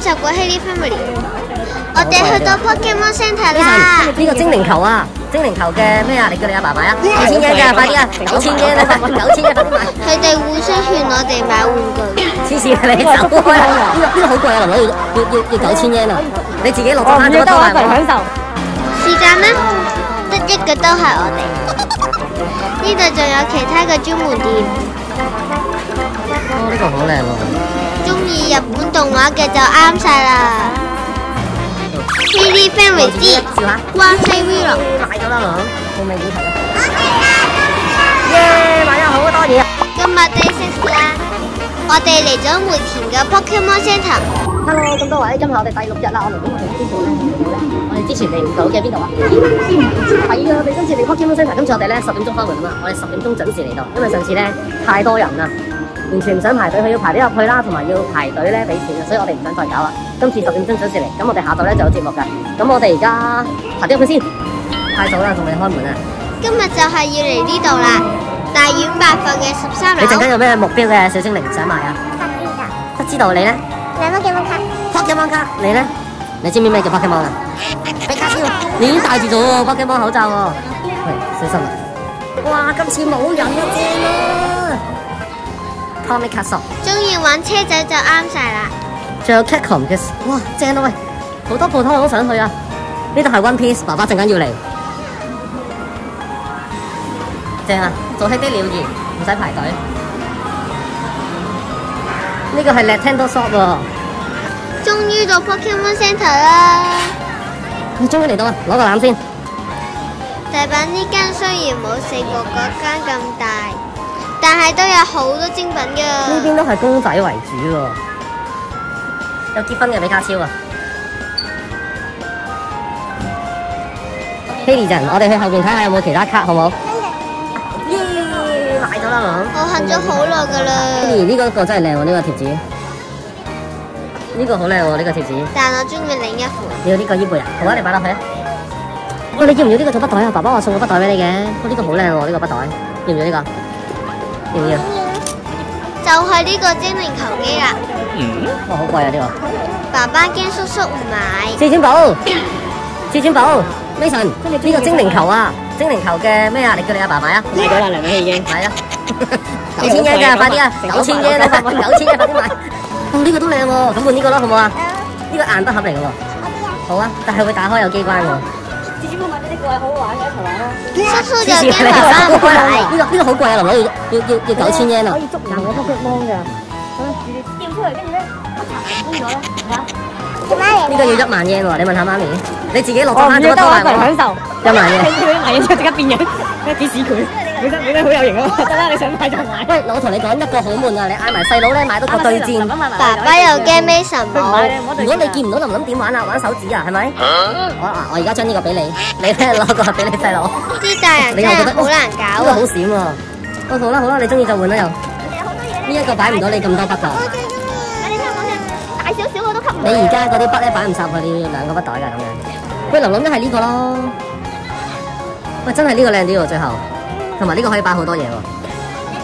Family，我哋去到 Pokemon Center 啦。呢個精靈球啊，精靈球嘅咩啊？你叫你阿爸買啊，幾千嘢㗎，快啲啊，九千嘢啦，九千嘢快啲買。佢哋互相勸我哋買玩具。黐線啊，你走開啦！呢個呢個好貴啊，林女要要要要九千嘢啊！你自己落咗翻咗都係咪？享受。是但啦，得益嘅都係我哋。呢度仲有其他嘅專門店。哦，呢個好靚喎。中意日本動畫嘅就啱晒啦。Haley Family 之關西 Vlog 買咗啦，兩冇咩議題啊！耶，買咗好多嘢啊！今日第四啦，我哋嚟咗梅田嘅 Pokemon Center。Hello，咁多位，今日我哋第六日啦，我哋今日嚟邊度咧？我哋之前嚟唔到嘅邊度啊？係啊，我哋今次嚟 Pokemon Center，今次我哋咧十點鐘開門啊嘛，我哋十點鐘準時嚟到，因為上次咧太多人啦，完全唔想排隊，佢要排啲入去啦，同埋要排隊咧俾錢啊，所以我哋唔想再搞啦。今次十點鐘準時嚟，咁我哋下晝咧就有節目㗎，咁我哋而家排啲入去先，太早啦，仲未開門啊！今日就係要嚟呢度啦，大院百貨嘅十三樓。你陣間有咩目標嘅小精靈想買啊？不知道你咧兩蚊幾蚊卡？？Pokemon 卡，你咧？你知唔知咩叫 Pokemon 啊？比卡超，你已經戴住咗喎 Pokemon 口罩喎。喂，小心啊！哇，今次冇人一，！Comic Castle，中意玩車仔就啱晒啦。仲有 Capcom 嘅，哇，正啊喂！好多鋪頭我都想去啊！呢度係 One Piece，爸爸陣間要嚟。正啊，做起啲鳥兒，唔使排隊。呢個係 Nintendo Shop 喎。終於到 Pokemon Center 啦！你終於嚟到啦，攞個籃先。大阪呢間雖然冇四國嗰間咁大，但係都有好多精品呢噶。邊都係公仔為主喎，有結婚嘅比卡超啊！Haley 陣，我哋去後邊睇下有冇其他卡，好冇？耶，買咗啦，郎。我恨咗好耐噶啦，Haley 呢個個真係靚喎，呢個貼紙。呢個好靚喎，呢個貼紙。但我中意另一款。你要呢個衣背啊？好啊，你擺落去啊！喂，你要唔要呢個做筆袋啊？爸爸我送個筆袋俾你嘅，哇，呢個好靚喎，呢個筆袋，要唔要呢個？要唔要？就係呢個精靈球機啦。嗯哇，好貴啊呢個！爸爸驚叔叔唔買，至尊寶，至尊寶，Mason，呢個精靈球啊，精靈球嘅咩啊？你叫你阿爸買啊！買咗啦，梁美已經。買啊！九千嘢㗎，快啲啊！九千嘢啦，九千嘢 快啲買！哦，呢個都靚喎，咁換呢個啦，好唔好啊？呢個硬筆盒嚟嘅喎。好啊，但係會打開有機關喎。至尊寶買咗呢個係好好玩嘅，一齊玩啦。叔叔就黐線你驚爸爸唔買。呢個呢個好貴啊，林女要要要九千 yen 啊可！以捉兩個 Pokemon 㗎。咁樣掉出嚟，跟住咧，封咗咧，係啊。呢個要一萬 yen 喎，你問下媽咪，你自己落咗哦，唔翻咗要得我一個人享多受。一萬 yen。佢啲買嘢之後即刻變樣，咩指使佢？本身本身好有型啊！得啦，你想買就買。喂，我同你講一個好悶啊，你嗌埋細佬咧買多個對戰。爸爸又驚 Mason 冇，如果你見唔到林林點玩啊？玩手指啊，係咪？我啊，我而家將呢個俾你，你咧攞個俾你細佬。啲大人真係好難搞啊個好！閃喎。哦，好啦好啦，你中意就換啦又。呢一個擺唔到你咁多筆㗎。大少少我都吸唔你而家嗰啲筆咧擺唔晒佢，你要兩個筆袋㗎咁樣。喂，林林都係呢個咯。喂，真係呢個靚啲喎，最後。同埋呢個可以擺好多嘢喎。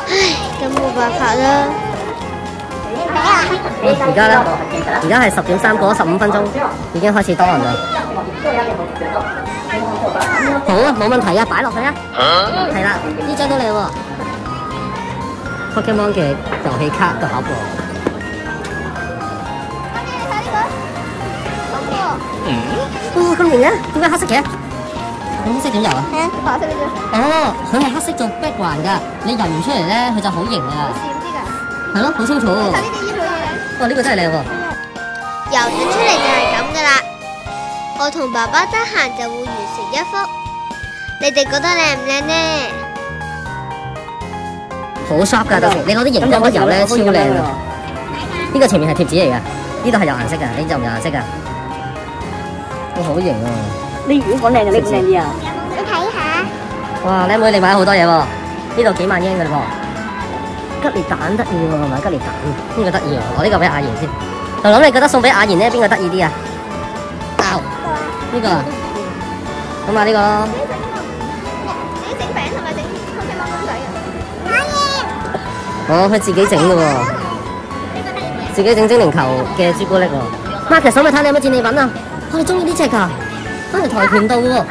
唉，咁冇辦法啦。而家咧，而家係十點三，過咗十五分鐘，已經開始多人啦。好啊，冇問題啊，擺落去啊。係啦，呢張都靚喎。Pokemon 嘅遊戲卡個盒喎。哇，咁型嘅，點解黑色嘅？咁黑色點游啊？白色呢哦，佢係黑色做 background 㗎，你游完出嚟咧，佢就好型啊。係咯，好清楚喎。哇，呢個真係靚喎。游咗出嚟就係咁噶啦。我同爸爸得閒就會完成一幅。你哋覺得靚唔靚呢？好 sharp 㗎，到時你攞啲熒光筆油咧超靚啊！呢個前面係貼紙嚟㗎，呢度係有顏色㗎，呢就唔有顏色㗎。哇，好型啊！你如果講靚就呢款靚啲啊！你睇下，哇，靚妹你買咗好多嘢喎，呢度幾萬 yen 㗎嘞噃。吉列蛋得意喎，買吉列蛋，呢個得意喎，我呢個俾阿賢先。就諗你覺得送俾阿賢咧，邊個得意啲啊？爆呢個啊，咁買呢個咯。你整餅同埋整 Pokemon 公仔啊？哦，佢自己整嘅喎，自己整精靈球嘅朱古力喎。Mark 想咪睇你有乜戰利品啊？我哋中意呢只㗎，翻嚟跆拳道喎。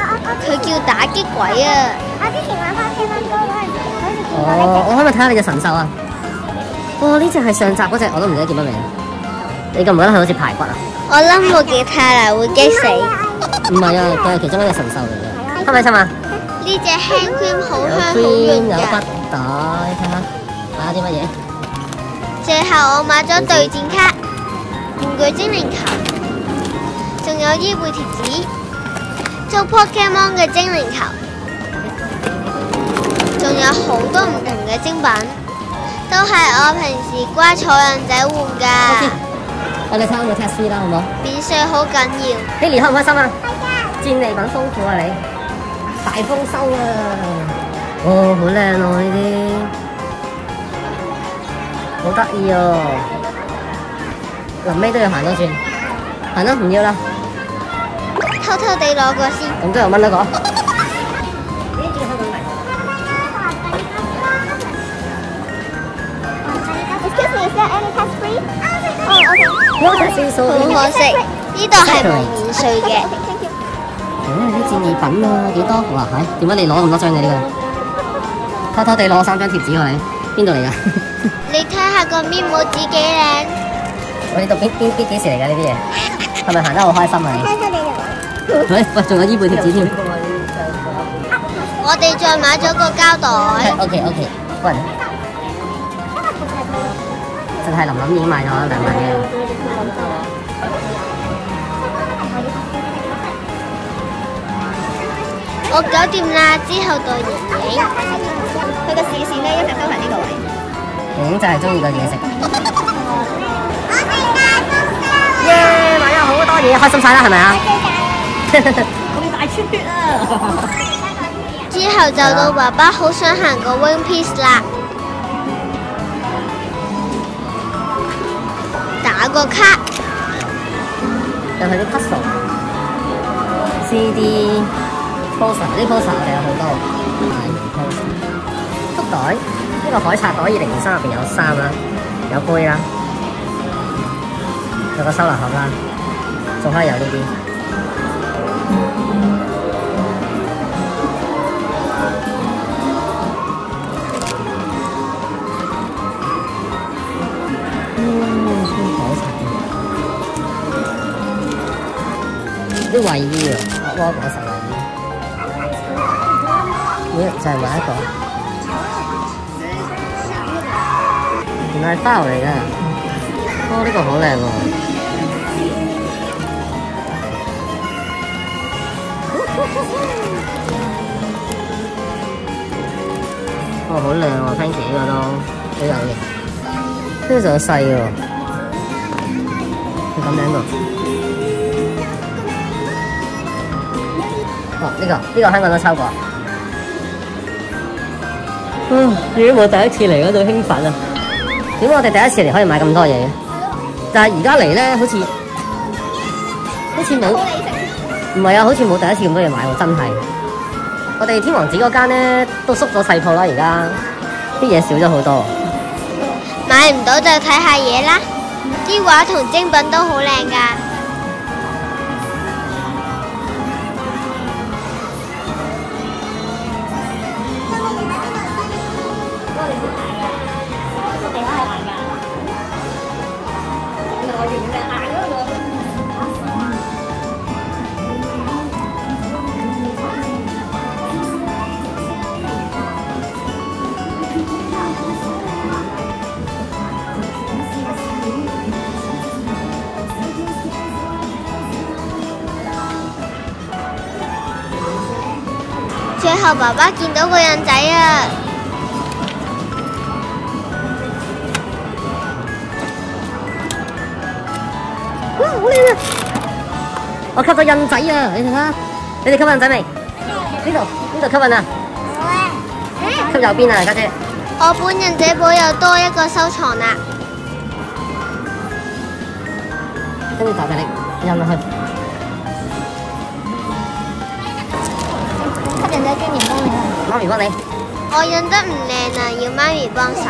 佢叫打擊鬼啊！我之前玩翻車分哥嗰陣時，好似見過哦，我可唔可以睇下你隻神獸啊？哇！呢只係上集嗰只，我都唔記得叫乜名。你覺唔覺得佢好似排骨啊？我諗部吉他啦會激死。唔係啊，佢係其中一隻神獸嚟嘅。開唔開心啊？呢只 hand cream 好香好 cream，潤有筆㗎。袋，睇下買咗啲乜嘢？最後我買咗對戰卡、玩具精靈球，仲有伊貝貼紙，做 Pokemon 嘅精靈球，仲有好多唔同嘅精品，都係我平時乖坐人仔換 OK，㗎，我哋睇下個 test three 啦，好唔好免稅好緊要。？Lily 開唔開心啊？戰利品豐富啊你，大丰收啊！哦，好靚喎呢啲，好得意哦！臨尾都要行多轉，行啦，唔要啦，偷偷地攞過先，咁都有蚊一個。Excuse me, is there any tax free? Oh, okay. No test three so 好可惜，呢度係冇免稅嘅。Thank you. 哦，啲戰利品啊，幾多？哇，係點解你攞咁多張嘅呢個？偷偷地攞三張貼紙喎你，邊度嚟㗎？你睇下個面膜紙幾靚，我呢度邊邊邊幾時嚟㗎呢啲嘢？係咪行得好開心啊你？偷偷地入。喂喂，仲有呢半貼紙添。我哋再買咗個膠袋。O K O K，喂，就係林林已經買咗兩萬嘅。我搞掂啦，之後到盈盈。佢個視線咧一直都係呢個位。盈盈就係中意個嘢食。我哋大耶！買咗好多嘢，開心晒啦，係咪啊？咁大出血啊！之後就到爸爸好想行個 Wing Piece 啦，打個卡，又係啲 puzzle、CD、poster，啲 poster 我哋有好多。poster 福袋，呢、個海賊袋二零二三入邊有衫啦，有杯啦，有個收納盒啦，仲可以有呢啲。嗯，海賊啲衞衣啊，惡魔果實衞衣，咦，就係買一个，原來係包嚟嘅，哦，呢、個好靚喎，好靚喎，Pinky 呢個都好有型，呢個仲有細喎，佢咁樣喎。哦，呢、個呢、個香港都抽過。嗯，已經冇第一次嚟嗰度興奮啊！點解我哋第一次嚟可以買咁多嘢嘅？但係而家嚟咧，好似好似冇，唔係啊，好似冇第一次咁多嘢買喎，真係。我哋天王寺嗰間咧都縮咗細鋪啦，而家啲嘢少咗好多。買唔到就睇下嘢啦。啲畫同精品都好靚㗎。後爸爸見到個印仔啊！哇，好靚啊！我吸咗印仔啊，你睇下，你哋吸印仔未？呢度呢度吸印啊，吸右邊啊，家姐。我本印仔簿又多一個收藏啦。跟住大大力印落去。吸引咗專員幫你啦。媽咪幫你。我印得唔靚啊，要媽咪幫手。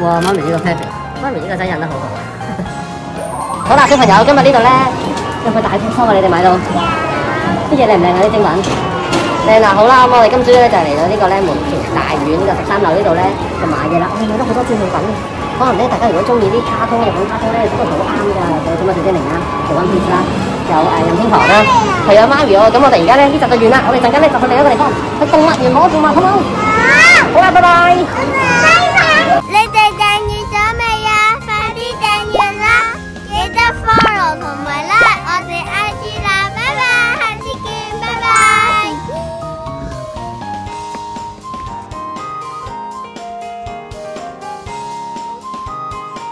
哇，媽咪呢個 perfect，媽咪呢個真係印得好好啊！好啦，小朋友，今日呢度咧有冇大豐收啊？你哋買到啲嘢靚唔靚啊？啲精品靚啊！好啦，咁我哋今朝咧就嚟到呢個咧門前大院呢個十三樓呢度咧就買嘢啦。我哋買咗好多戰利品，可能咧大家如果中意啲卡通日本卡通咧，都好啱㗎。有小乜小精靈啦，有 One Piece 啦，有誒任天堂啦，係啊 Mario。咁我哋而家咧呢集就完啦，我哋陣間咧就去另一個地方去動物園摸動物，好唔好？好啦，拜拜。你